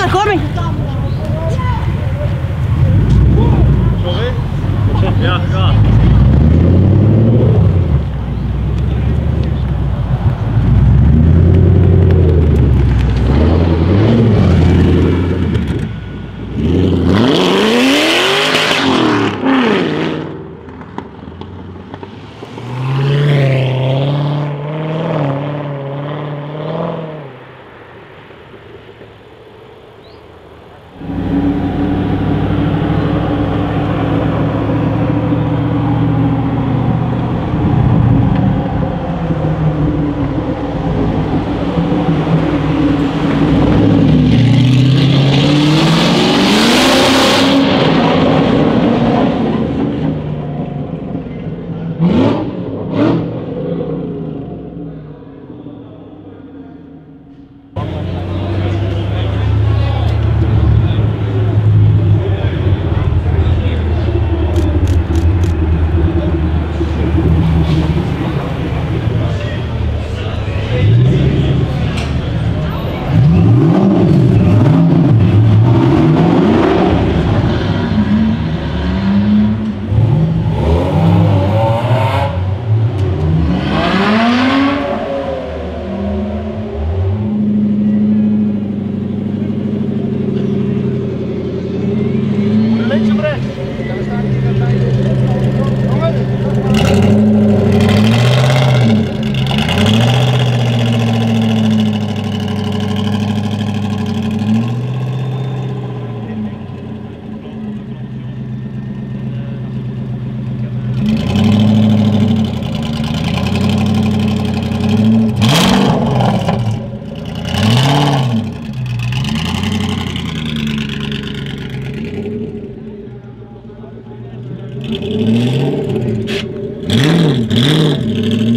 Mierda, corre. ¿Corre? Ya, ya. Mmm, mmm, mmm.